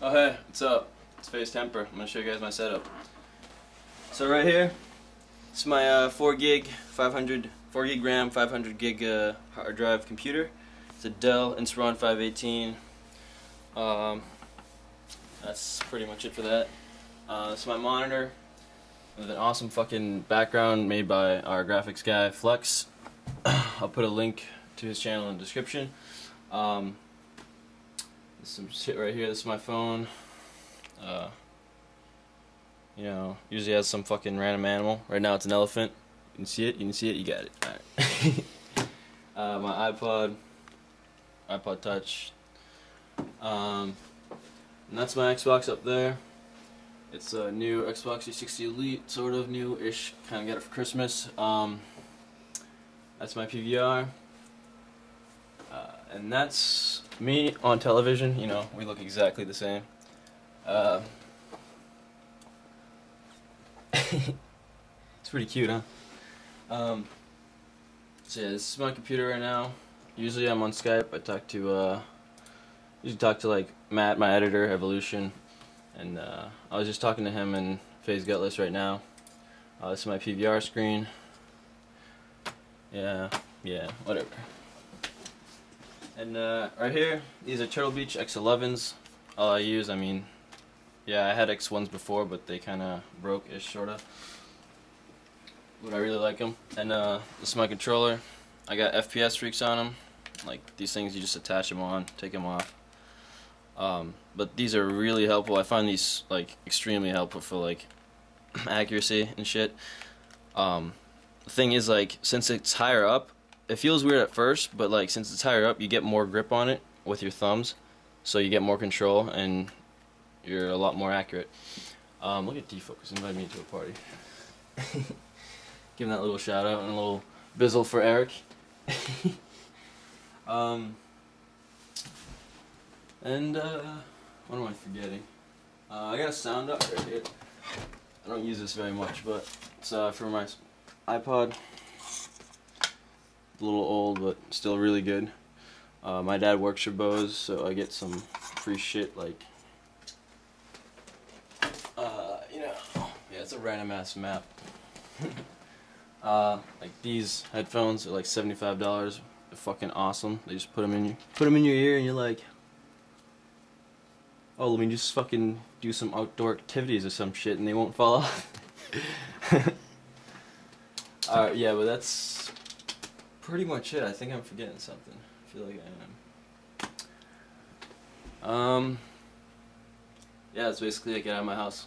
Oh hey, what's up? It's FaZe Temper. I'm gonna show you guys my setup. So right here, it's my uh, 4 gig, 500, 4 gig RAM, 500 gig uh, hard drive computer. It's a Dell Inspiron 518. Um, that's pretty much it for that. Uh, is my monitor with an awesome fucking background made by our graphics guy Flex. I'll put a link to his channel in the description. Um, some shit right here. This is my phone. Uh, you know, usually has some fucking random animal. Right now it's an elephant. You can see it. You can see it. You got it. Uh, my iPod, iPod Touch. Um, and that's my Xbox up there. It's a new Xbox 360 Elite, sort of new-ish. Kind of got it for Christmas. Um, that's my PVR. Uh, and that's me on television. You know, we look exactly the same. Uh, it's pretty cute, huh? Um, so yeah, this is my computer right now. Usually I'm on Skype. I talk to, uh, usually talk to like Matt, my editor, Evolution, and uh, I was just talking to him in FaZe Gutless right now. Uh, this is my PVR screen. Yeah, yeah, whatever. And uh, right here, these are Turtle Beach X11s. All I use, I mean, yeah, I had X1s before, but they kind of broke-ish, sort of. But I really like them. And uh, this is my controller. I got FPS Freeks on them. Like, these things, you just attach them on, take them off. Um, but these are really helpful. I find these, like, extremely helpful for, like, accuracy and shit. Um, the thing is, like, since it's higher up, it feels weird at first, but like since it's higher up, you get more grip on it with your thumbs, so you get more control and you're a lot more accurate. Um, look at Defocus invite me to a party. Give him that little shout out and a little bizzle for Eric. um, and uh, what am I forgetting? Uh, I got a sound up right here. I don't use this very much, but it's uh, for my iPod a little old, but still really good. Uh, my dad works for Bose, so I get some free shit like, uh, you know, yeah, it's a random ass map. uh, like these headphones are like seventy-five dollars. They're fucking awesome. They just put them in put them in your ear, and you're like, oh, let me just fucking do some outdoor activities or some shit, and they won't fall off. Alright, yeah, but that's pretty much it. I think I'm forgetting something. I feel like I am. Um, yeah, that's basically it. Get out of my house.